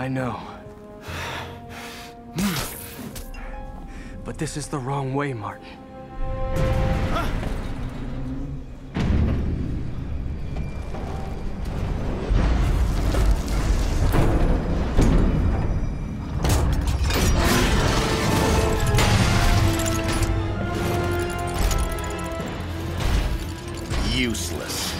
I know. But this is the wrong way, Martin. Useless.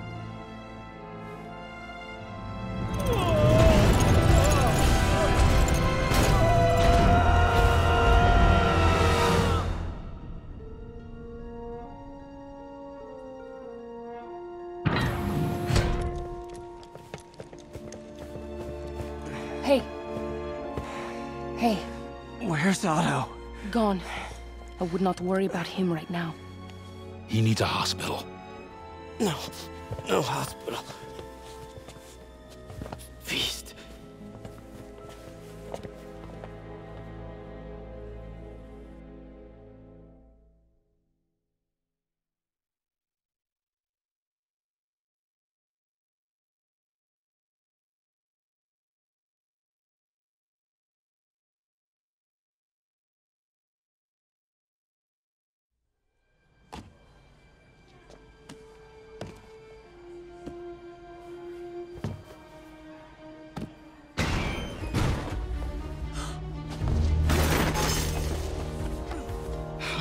Hey. Hey, Where's Otto? gone. I would not worry about him right now. He needs a hospital. No. No hospital.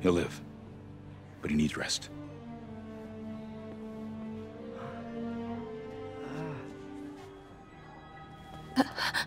He'll live, but he needs rest. Ah.